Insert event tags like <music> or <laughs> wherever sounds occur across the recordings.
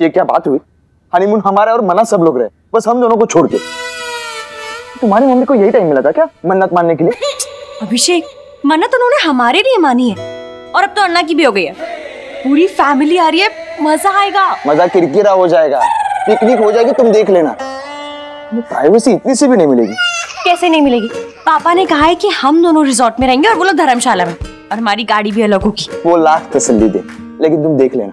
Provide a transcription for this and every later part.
ये क्या बात हुई? हनीमून हमारा और मना सब लोग रहे। बस हम दोनों को छोड़ के। तुम्हारी मम्मी को यही टाइम मिला था क्या मन्नत मानने के लिए? अभिषेक मन्नत उन्होंने हमारे लिए मानी है। और अब तो अन्ना की भी हो गई है। पूरी फैमिली आ रही है मज़ा आएगा। मज़ा किरकिरा हो जाएगा। पिकनिक हो जाएगी तुम देख लेना। प्राइवेसी इतनी सी भी नहीं मिलेगी। कैसे नहीं मिलेगी? पापा ने कहा है कि हम दोनों रिजॉर्ट में रहेंगे और वो लोग धर्मशाला में। और हमारी गाड़ी भी अलग होगी। वो लाख तसल्ली दे। लेकिन तुम देख लेना।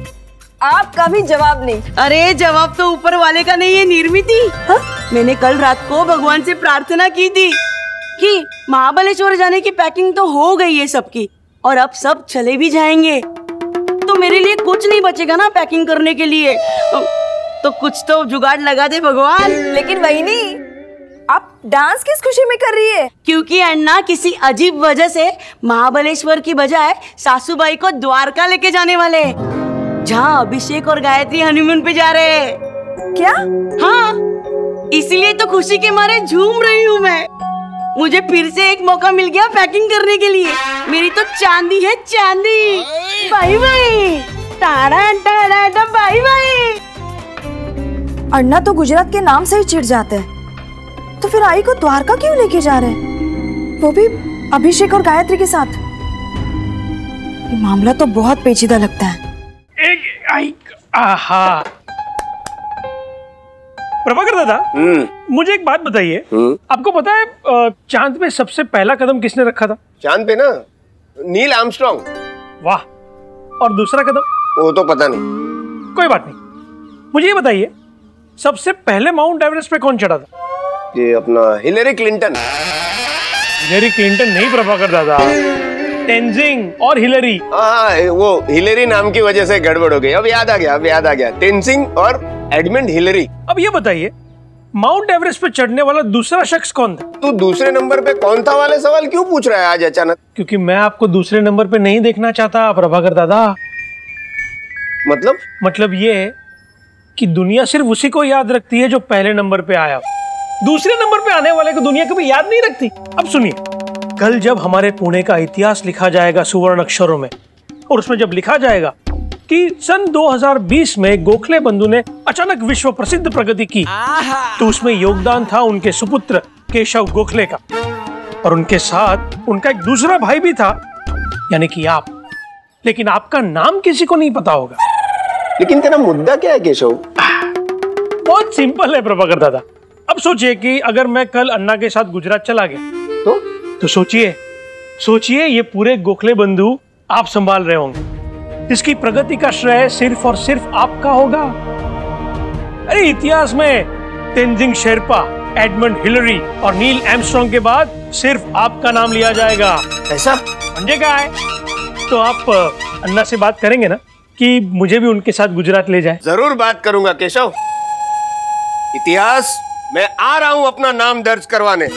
आपका भी जवाब नहीं। अरे जवाब तो ऊपर वाले का नहीं है निर्मिति। हाँ? मैंने कल रात को भगवान से प्रार्थना की थी कि महाबलेश्वर जाने की पैकिंग तो हो गई है सबकी और अब सब चले भी जाएँगे। तो मेरे लिए कुछ नहीं बचेगा ना पैकिंग करने के लिए। तो कुछ तो जुगाड़ लगा दे भगवान। लेकिन बहनी आप डांस किस खुशी में कर रही है? क्योंकि अन्ना किसी अजीब वजह से महाबलेश्वर की बजाय सासूबाई को द्वारका लेके जाने वाले जहाँ अभिषेक और गायत्री हनीमून पे जा रहे हैं। क्या? हाँ इसलिए तो खुशी के मारे झूम रही हूँ मैं। मुझे फिर से एक मौका मिल गया पैकिंग करने के लिए। मेरी तो चांदी है चांदी। बाई बाई टाड़ा टाड़ा बाई बाई अन्ना तो गुजरात के नाम से ही चिढ़ जाते हैं। तो फिर आई को द्वारका क्यों लेके जा रहे हैं? वो भी अभिषेक और गायत्री के साथ। ये मामला तो बहुत पेचीदा लगता है। आहा प्रभाकर दादा मुझे एक बात बताइए। आपको पता है चाँद पे सबसे पहला कदम किसने रखा था? चाँद पे ना नील आर्मस्ट्रॉन्ग वाह और दूसरा कदम? वो तो पता नहीं। कोई बात नहीं। मुझे ये बताइए सबसे पहले माउंट एवरेस्ट पे कौन चढ़ा था? ये अपना हिलेरी क्लिंटन। हिलरी क्लिंटन नहीं प्रभाकर दादा। टेंजिंग और हिलरी हाँ वो हिलेरी नाम की वजह से गड़बड़ हो गई। अब याद आ गया अब याद आ गया। टेंसिंग और एडमिंड हिलेरी अब ये बताइए माउंट एवरेस्ट पे चढ़ने वाला दूसरा शख्स कौन था? तू दूसरे नंबर पे कौन था वाले सवाल क्यों पूछ रहा है आज अचानक? क्योंकि मैं आपको दूसरे नंबर पे नहीं देखना चाहता प्रभाकर दादा। मतलब? मतलब ये कि दुनिया सिर्फ़ उसी को याद रखती है जो पहले नंबर पे आया दूसरे नंबर पे आने वाले को दुनिया कभी याद नहीं रखती। अब सुनिए। कल जब हमारे पुणे का इतिहास लिखा जाएगा सुवर्ण अक्षरों में और उसमें जब लिखा जाएगा कि सन 2020 में गोखले बंधु ने अचानक विश्व प्रसिद्ध प्रगति की तो उसमें योगदान था उनके सुपुत्र केशव गोखले का। और उनके साथ उनका एक दूसरा भाई भी था यानी कि आप। लेकिन आपका नाम किसी को नहीं पता होगा। लेकिन तेरा मुद्दा क्या है केशव? बहुत सिंपल है प्रभाकर दादा। अब सोचिए कि अगर मैं कल अन्ना के साथ गुजरात चला गया तो सोचिए सोचिए ये पूरे गोखले बंधु आप संभाल रहे होंगे। इसकी प्रगति का श्रेय सिर्फ़ और सिर्फ़ आपका होगा। अरे इतिहास में तेंजिंग शेरपा एडमंड हिलरी और नील एमस्ट्रॉन्ग के बाद सिर्फ़ आपका नाम लिया जाएगा। ऐसा? समझे क्या है। तो आप अन्ना से बात करेंगे ना कि मुझे भी उनके साथ गुजरात ले जाए। ज़रूर बात करूँगा केशव। इतिहास मैं आ रहा हूँ अपना नाम दर्ज करवाने।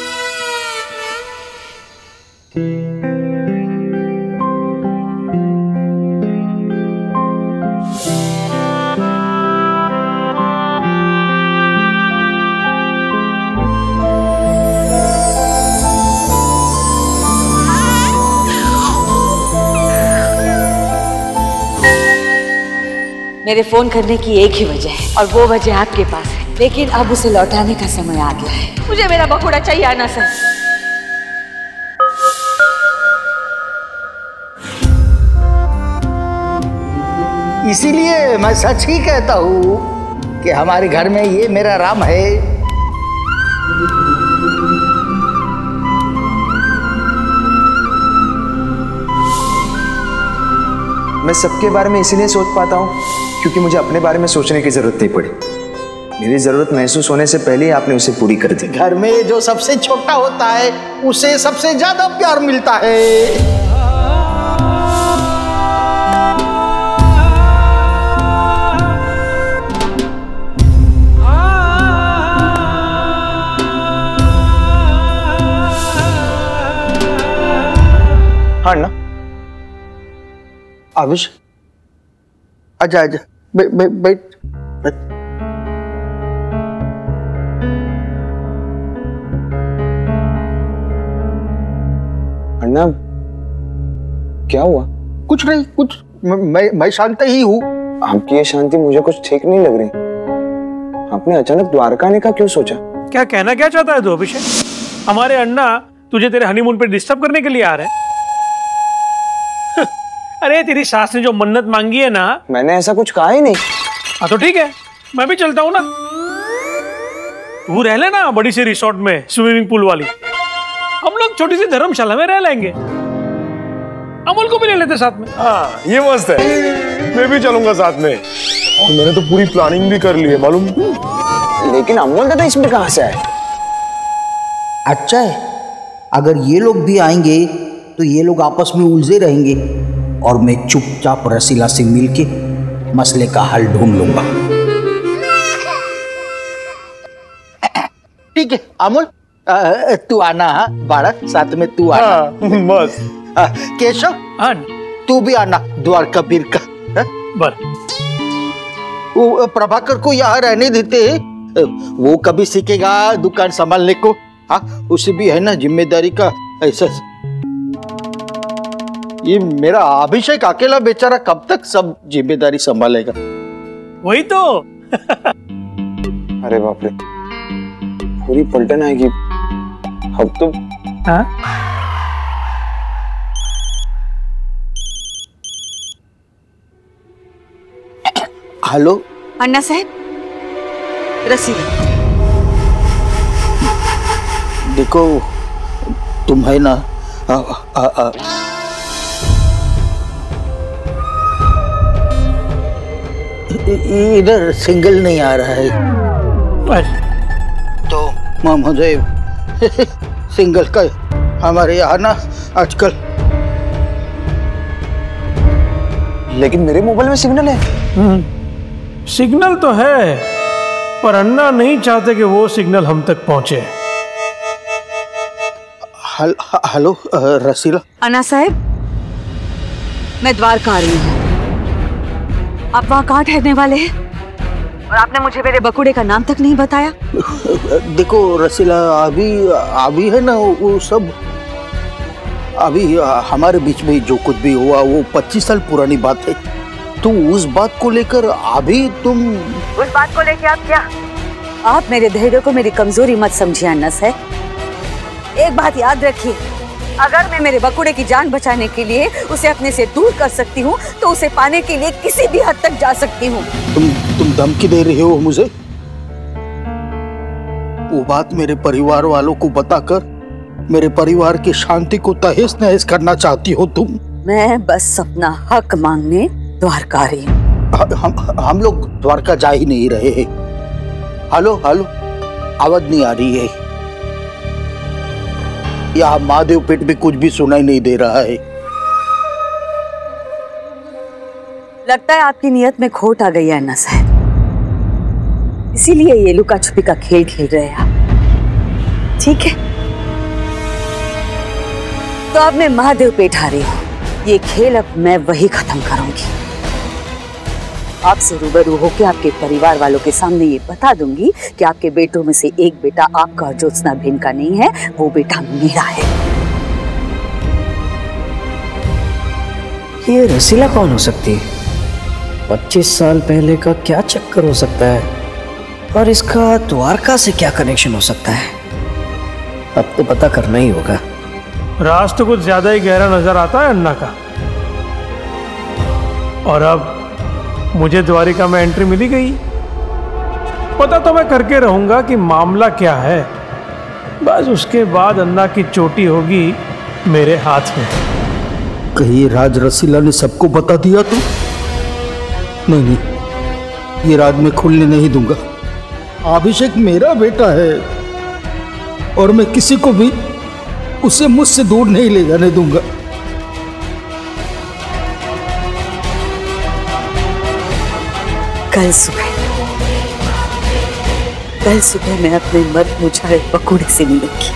मेरे फ़ोन करने की एक ही वजह है और वो वजह आपके पास है। लेकिन अब उसे लौटाने का समय आ गया है। मुझे मेरा बकुड़ा चाहिए आना सर। इसीलिए मैं सच ही कहता हूँ कि हमारे घर में ये मेरा राम है। मैं सबके बारे में इसीलिए सोच पाता हूँ क्योंकि मुझे अपने बारे में सोचने की ज़रूरत नहीं पड़ी। मेरी ज़रूरत महसूस होने से पहले ही आपने उसे पूरी कर दी। घर में जो सबसे छोटा होता है उसे सबसे ज़्यादा प्यार मिलता है। हाँ ना? अभिषेक आजा आजा। बे- बे- बैठ बैठ अन्ना क्या हुआ? कुछ नहीं कुछ मैं मैं, मैं शांत ही हूँ। आपकी ये शांति मुझे कुछ ठीक नहीं लग रही। आपने अचानक द्वारका आने का क्यों सोचा? क्या कहना क्या चाहता है तू अभिषेक? हमारे अण्णा तुझे तेरे हनीमून पे डिस्टर्ब करने के लिए आ रहे हैं। अरे तेरी सास ने जो मन्नत मांगी है ना। मैंने ऐसा कुछ कहा ही नहीं। हाँ तो ठीक है मैं भी चलता हूँ ना। तू रह लेना बड़ी सी रिसोर्ट में स्विमिंग पूल वाली। हम लोग छोटी सी धर्मशाला में रह लेंगे। अमोल को भी ले लेते साथ में। हाँ ये मस्त है। मैं भी चलूँगा साथ में। और मैंने तो पूरी प्लानिंग भी कर ली है मालूम? लेकिन अमोल दादा इसमें कहाँ से आए अच्छा है अगर ये लोग भी आएँगे तो ये लोग आपस में उलझे रहेंगे। और मैं चुपचाप रसीला से मिलके मसले का हल ढूंढ लूँगा। ठीक है अमोल तू आना हाँ बालक साथ में तू आना। हाँ मस्त केशव हाँ। तू भी आना द्वारका बीर का हाँ? बर वो प्रभाकर को यहाँ रहने देते वो कभी सीखेगा दुकान संभालने को हाँ। उसे भी है ना ज़िम्मेदारी का ऐसा ये मेरा अभिषेक अकेला बेचारा कब तक सब ज़िम्मेदारी संभालेगा? वही तो। अरे बाप रे पूरी पलटन आएगी। अब तो हाँ? हेलो? अन्ना साहब रसीद देखो तुम है ना आ, आ, आ, इ- इधर सिंगल नहीं आ रहा है। तो माँ मुझे <laughs> सिंगल का हमारे यहाँ ना आजकल। लेकिन मेरे मोबाइल में सिग्नल है। सिग्नल तो है पर अन्ना नहीं चाहते कि वो सिग्नल हम तक पहुँचे। हल, हेलो रसीला। अन्ना साहब मैं द्वारका आ रही हूँ। आप वहाँ कहाँ ठहरने वाले हैं? और आपने मुझे मेरे बकुड़े का नाम तक नहीं बताया? <laughs> देखो रसीला अभी अभी है ना वो सब। अभी हमारे बीच में जो कुछ भी हुआ वो 25 साल पुरानी बात है। तो उस बात को लेकर अभी तुम उस बात को लेकर आप क्या? आप मेरे धैर्य को मेरी कमज़ोरी मत समझिए अन्ना साहब एक बात याद रखिए अगर मैं मेरे बकुड़े की जान बचाने के लिए उसे अपने से दूर कर सकती हूँ तो उसे पाने के लिए किसी भी हद तक जा सकती हूँ। तुम तुम धमकी दे रहे हो मुझे? वो बात मेरे परिवार वालों को बताकर मेरे परिवार की शांति को तहस नहस करना चाहती हो तुम। मैं बस अपना हक मांगने द्वारका रही हूँ हम हम लोग द्वारका जा ही नहीं रहे हैं। हेलो हेलो आवाज़ नहीं आ रही है। यहाँ महादेव पेट में कुछ भी सुनाई नहीं दे रहा है। लगता है आपकी नियत में खोट आ गई है, अन्ना साहब। इसीलिए ये लुका छुपी का खेल खेल रहे हैं आप। ठीक है? तो अब मैं महादेव पेट रही हूँ। ये खेल अब मैं वही खत्म करूँगी। आपसे रूबरू होकर आपके परिवार वालों के सामने ये बता दूँगी कि आपके बेटों में से एक बेटा आपका और ज्योत्सना बहन का नहीं है वो बेटा मेरा है। ये रसीला कौन हो सकती है? पच्चीस साल पहले का क्या चक्कर हो सकता है? और इसका द्वारका से क्या कनेक्शन हो सकता है? अब तो पता करना ही होगा। राज तो कुछ ज़्यादा ही गहरा नज़र आता है अन्ना का। और अब मुझे द्वारिका में एंट्री मिली गई। पता तो मैं करके रहूँगा कि मामला क्या है। बस उसके बाद अन्ना की चोटी होगी मेरे हाथ में। कहीं राज रसीला ने सबको बता दिया तो? नहीं नहीं, ये राज मैं खुलने नहीं दूँगा। अभिषेक मेरा बेटा है और मैं किसी को भी उसे मुझसे दूर नहीं ले जाने दूँगा। कल सुबह। कल सुबह मैं अपने मर्द मुझाए पकौड़े से मिलूँगी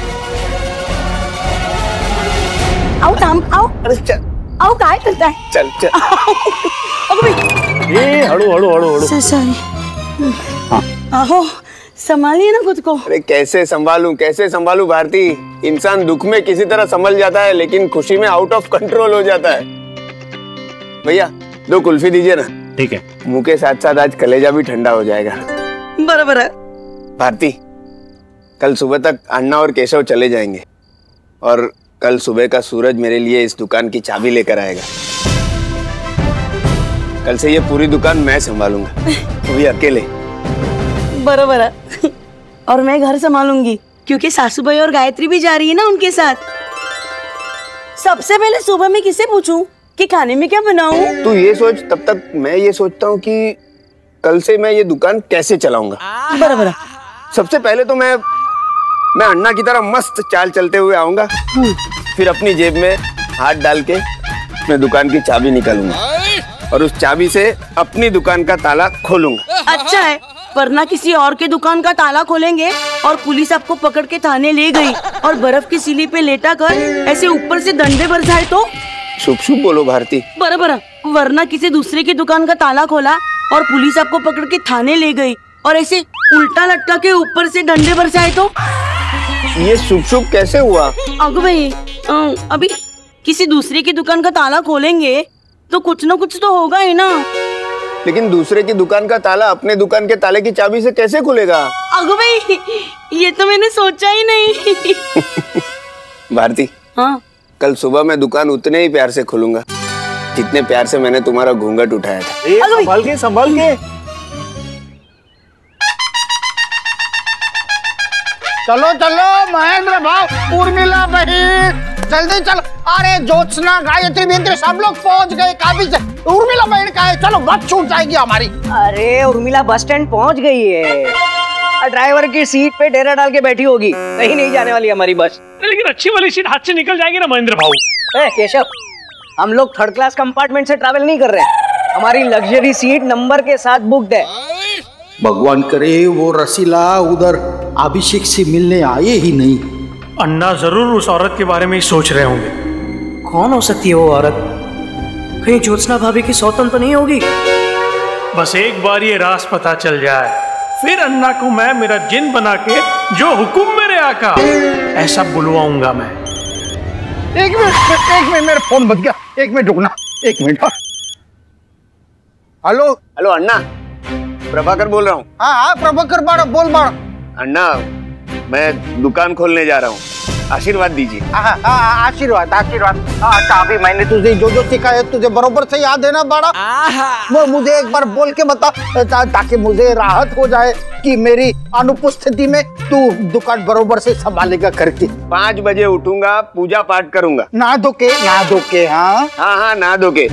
आओ ताम आओ। अरे चल। आओ काय करताय चल चल। अगं बाई ए हळू हळू हळू हळू सॉरी आहो संभालिए ना खुद को। अरे कैसे संभालूं कैसे संभालूं भारती? इंसान दुख में किसी तरह संभल जाता है लेकिन खुशी में आउट ऑफ़ कंट्रोल हो जाता है। भैया दो कुल्फी दीजिए ना। ठीक है। मुँह के साथ साथ आज कलेजा भी ठंडा हो जाएगा। बराबर है। भारती कल सुबह तक अन्ना और केशव चले जाएँगे और कल सुबह का सूरज मेरे लिए इस दुकान की चाबी लेकर आएगा। कल से ये पूरी दुकान मैं संभालूँगा। वो भी अकेले। बराबर है। और मैं घर संभालूँगी क्योंकि सासू भाई और गायत्री भी जा रही है ना उनके साथ। सबसे पहले सुबह में किसे पूछूँ? कि खाने में क्या बनाऊँ? तू ये सोच तब तक मैं ये सोचता हूँ कि कल से मैं ये दुकान कैसे चलाऊँगा। बराबर। सबसे पहले तो मैं मैं अन्ना की तरह मस्त चाल चलते हुए आऊँगा। फिर अपनी जेब में हाथ डाल के मैं दुकान की चाबी निकालूँगा। और उस चाबी से अपनी दुकान का ताला खोलूँगा। अच्छा है वरना किसी और के दुकान का ताला खोलेंगे और पुलिस आपको पकड़ के थाने ले गई और बर्फ़ की सिली पे लेटा कर ऐसे ऊपर से डंडे बरसाए तो? शुभ शुभ बोलो भारती। बराबर है। वरना किसी दूसरे की दुकान का ताला खोला और पुलिस आपको पकड़ के थाने ले गई और ऐसे उल्टा लटका के ऊपर से डंडे बरसाए तो? ये शुभ शुभ कैसे हुआ? अगो भाई अभी किसी दूसरे की दुकान का ताला खोलेंगे तो कुछ ना कुछ तो होगा ही ना। लेकिन दूसरे की दुकान का ताला अपने दुकान के ताले की चाबी से कैसे खुलेगा? अगो भाई ये तो मैंने सोचा ही नहीं। <laughs> भारती हाँ। कल सुबह मैं दुकान उतने ही प्यार से खोलूँगा जितने प्यार से मैंने तुम्हारा घूंघट उठाया था। संभाल के संभाल के। चलो चलो महेंद्र भाव उर्मिला बहन जल्दी चलो। अरे ज्योत्सना गायत्री बिंद्री सब लोग पहुँच गए काफ़ी से। उर्मिला बहन का है चलो बस छूट जाएगी हमारी। अरे उर्मिला बस स्टैंड पहुँच गई है। ड्राइवर की सीट पे डेरा डाल के बैठी होगी। कहीं नहीं जाने वाली हमारी बस। लेकिन अच्छी वाली सीट हाथ से निकल जाएगी ना महेंद्र भाऊ। केशव हम लोग थर्ड क्लास कंपार्टमेंट से ट्रैवल नहीं कर रहे हैं। हमारी लग्जरी सीट नंबर के साथ बुकड है। भगवान करे वो रसीला उधर अभिषेक से मिलने आए ही नहीं। अन्ना ज़रूर उस औरत के बारे में ही सोच रहे होंगे। कौन हो सकती है वो औरत? कहीं ज्योत्सना भाभी की सौतन तो नहीं होगी? बस एक बार ये रास पता चल जाए। फिर अन्ना को मैं मेरा जिन बना के जो हुक्म मेरे आका। ऐसा बुलवाऊँगा मैं। एक मिनट एक मिनट मेरा फ़ोन बच गया। एक मिनट रुकना एक मिनट हाँ। हेलो? हेलो अन्ना। प्रभाकर बोल रहा हूँ। हाँ हाँ प्रभाकर बाड़ा बोल बाड़ा। अन्ना मैं दुकान खोलने जा रहा हूँ। आशीर्वाद दीजिए। हाँ, हाँ, हाँ, आशीर्वाद आशीर्वाद। अच्छा अभी मैंने तुझे जो जो सिखाया है, तुझे बरोबर से याद है ना बड़ा? वो मुझे एक बार बोल के बता ताकि मुझे राहत हो जाए कि मेरी अनुपस्थिति में तू दुकान बरोबर से संभालेगा करके। पाँच बजे उठूँगा पूजा पाठ करूँगा। ना धो के ना धोके हाँ? हाँ हाँ ना दो के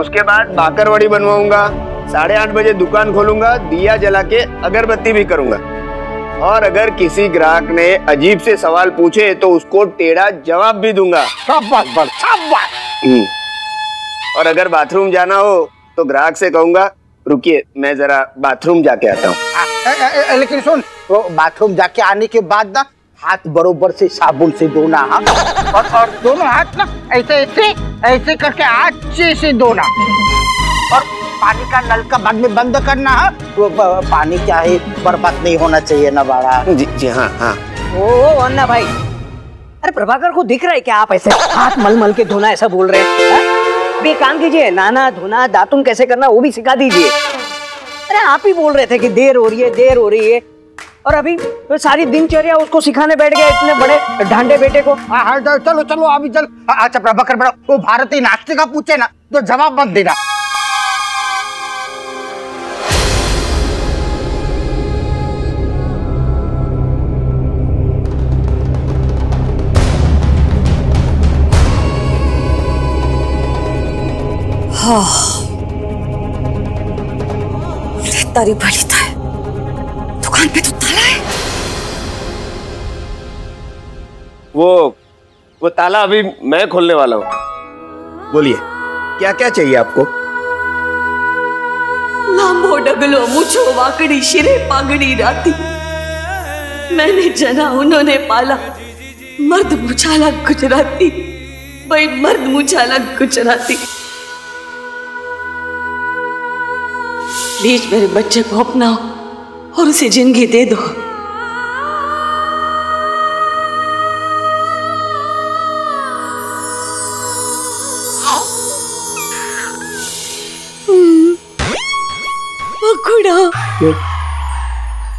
उसके बाद बाकरवड़ी बनवाऊँगा साढ़े आठ बजे दुकान खोलूँगा दिया जला के अगरबत्ती भी करूँगा। और अगर किसी ग्राहक ने अजीब से सवाल पूछे तो उसको टेढ़ा जवाब भी दूँगा। हम्म। और अगर बाथरूम जाना हो तो ग्राहक से कहूँगा रुकिए मैं जरा बाथरूम जाके आता हूँ। लेकिन सुन वो बाथरूम जाके आने के बाद ना हाथ बरोबर से साबुन से धोना हाँ? और, और दोनों हाथ ना ऐसे ऐसे ऐसे करके अच्छे से धोना। और पानी का नल का बाद में बंद करना है। वो पानी क्या है बर्बाद नहीं होना चाहिए ना बाड़ा। जी जी हाँ हाँ। ओ ओ, अन्ना भाई अरे प्रभाकर को दिख रहा है क्या आप ऐसे हाथ मल मल के धोना ऐसा बोल रहे हैं? हाँ? काम कीजिए नाना धोना दातुन कैसे करना वो भी सिखा दीजिए। अरे आप ही बोल रहे थे कि देर हो रही है देर हो रही है। और अभी तो सारी दिनचर्या उसको सिखाने बैठ गए इतने बड़े ढांडे बेटे को। हाँ हाँ चलो, चलो अभी चल। अच्छा प्रभाकर बड़ा वो भारतीय नाश्ते का पूछे ना तो जवाब मत देना। तारी भली था दुकान पे तो ताला है। वो वो ताला अभी मैं खोलने वाला हूँ। बोलिए क्या क्या चाहिए आपको? लांबो डगलो मुछो वाकड़ी शिरे पागड़ी राती। मैंने जना उन्होंने पाला। मर्द मुछाला गुजराती। भाई मर्द मुझाला गुजराती। प्लीज़ मेरे बच्चे को अपनाओ और उसे ज़िंदगी दे दो।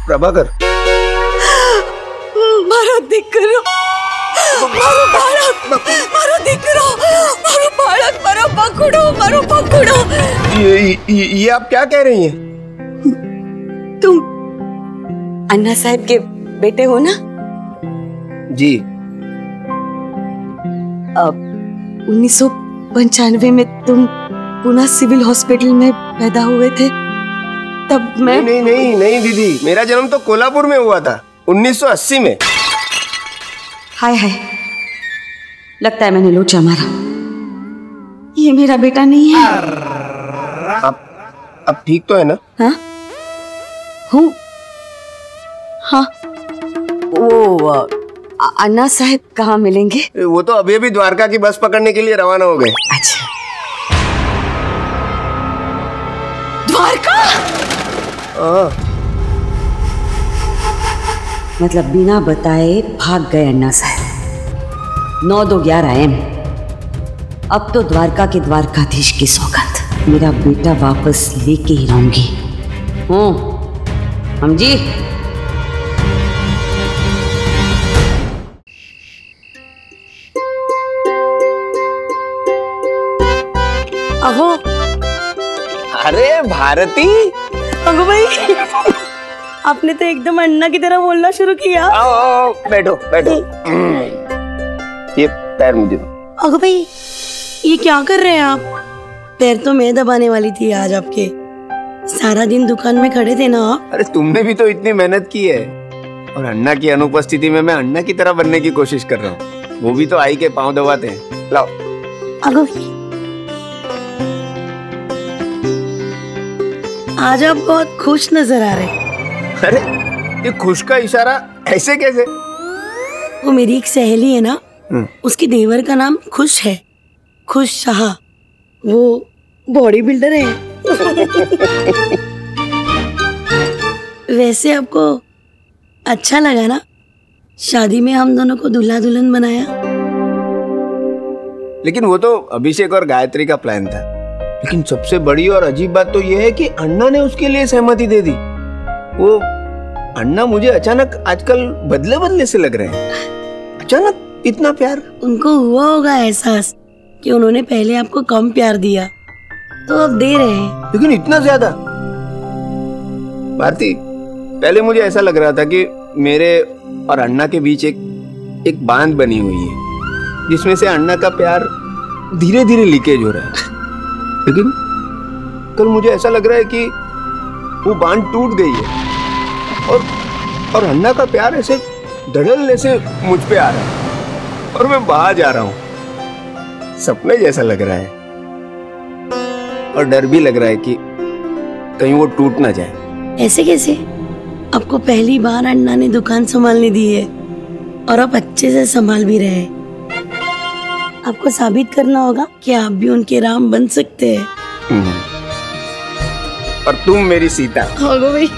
प्रभाकर। मारो दिख करो मारो मारो मारो दिख करो पकड़ो मरो पकड़ो। ये, ये, ये आप क्या कह रही हैं? तुम अन्ना साहब के बेटे हो ना? जी। अब उन्नीस पंचानवे में तुम पुना सिविल हॉस्पिटल में पैदा हुए थे तब मैं नहीं नहीं नहीं दीदी। मेरा जन्म तो कोल्हापुर में हुआ था 1980 में। हाय हाय। लगता है मैंने लोचा मारा। ये मेरा बेटा नहीं है। आप अब ठीक तो है ना? हाँ? हूँ। हाँ। वो अन्ना साहब कहाँ मिलेंगे? वो तो अभी अभी द्वारका की बस पकड़ने के लिए रवाना हो गए। अच्छा। द्वारका? हाँ। मतलब बिना बताए भाग गए अन्ना साहब। नौ दो ग्यारह एम। अब तो द्वारका के द्वारकाधीश की सौगंध मेरा बेटा वापस लेके ही रहूँगी। हूँ। हम जी अहो अरे भारती। अगो भाई। आपने तो एकदम अन्ना की तरह बोलना शुरू किया। आओ आओ आओ, बैठो बैठो। हम्म। ये पैर मुझे अगो भाई ये क्या कर रहे हैं आप? पैर तो मैं दबाने वाली थी आज आपके। सारा दिन दुकान में खड़े थे ना आप? अरे तुमने भी तो इतनी मेहनत की है। और अन्ना की अनुपस्थिति में मैं अन्ना की तरह बनने की कोशिश कर रहा हूँ। वो भी तो आई के पाँव दबाते हैं। लाओ। अगो आज आप बहुत खुश नज़र आ रहे अरे ये खुश का इशारा ऐसे कैसे? वो मेरी एक सहेली है ना? हम्म। उसके देवर का नाम खुश है। खुश शाह वो बॉडी बिल्डर है। वैसे आपको अच्छा लगा ना? शादी में हम दोनों को दूल्हा दुल्हन बनाया। लेकिन वो तो अभिषेक और गायत्री का प्लान था। लेकिन सबसे बड़ी और अजीब बात तो ये है कि अन्ना ने उसके लिए सहमति दे दी। वो अन्ना मुझे अचानक आजकल बदले बदले से लग रहे हैं। अचानक इतना प्यार। उनको हुआ होगा एहसास। कि उन्होंने पहले आपको कम प्यार दिया। तो अब दे रहे हैं। लेकिन इतना ज़्यादा? भारती, पहले मुझे ऐसा लग रहा था कि मेरे और अन्ना के बीच एक एक बाँध बनी हुई है, जिसमें से अन्ना का प्यार धीरे धीरे लीकेज हो रहा है। लेकिन कल मुझे ऐसा लग रहा है कि वो बाँध टूट गई है, और और अन्ना का प्यार ऐसे धड़ल्ले से मुझ पे आ रहा है, और मैं बाहर जा रहा हूँ। सपने जैसा लग रहा है। और डर भी लग रहा है कि कहीं वो टूट ना जाए। ऐसे कैसे? आपको पहली बार अन्ना ने दुकान संभालने दी है और आप अच्छे से संभाल भी रहे हैं। आपको साबित करना होगा कि आप भी उनके राम बन सकते हैं। हम्म। और तुम मेरी सीता। होगो भाई।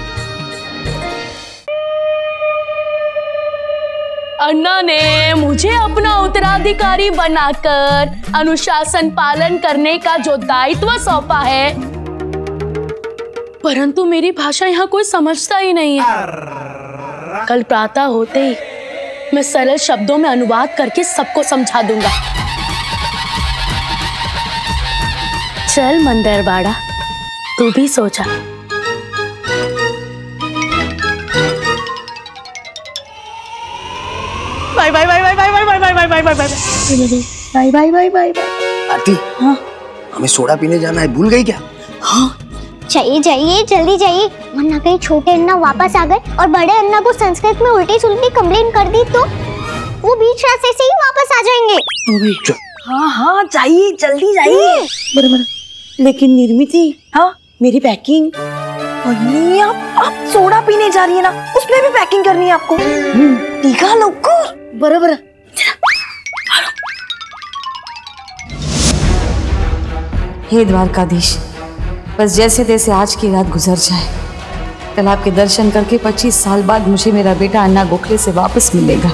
अन्ना ने मुझे अपना उत्तराधिकारी बनाकर अनुशासन पालन करने का जो दायित्व सौंपा है। परंतु मेरी भाषा यहाँ कोई समझता ही नहीं है। कल प्रातः होते ही मैं सरल शब्दों में अनुवाद करके सबको समझा दूँगा। चल मंदिर बाड़ा तू भी सोचा। Bye bye bye bye bye. Bye bye bye bye bye. Bye Aarti हमें सोडा पीने जाना है भूल गई क्या? चाहिए जाइए जल्दी जाइए। वरना कहीं छोटे अन्ना वापस आ गए और बड़े अन्ना को संस्कृत में उल्टी सुल्टी कंप्लेन कर दी तो वो बीच रास्ते से ही वापस आ जाएँगे। हाँ हाँ जाइए जल्दी जाइए। बराबर लेकिन निर्मिति हाँ मेरी पैकिंग और आप आप सोडा पीने जा रही है ना उसमें भी पैकिंग करनी है आपको। टीका लवकर बरोबर हे द्वारकाधीश, बस जैसे तैसे आज की रात गुजर जाए। कल आपके दर्शन करके 25 साल बाद मुझे मेरा बेटा अन्ना गोखले से वापस मिलेगा।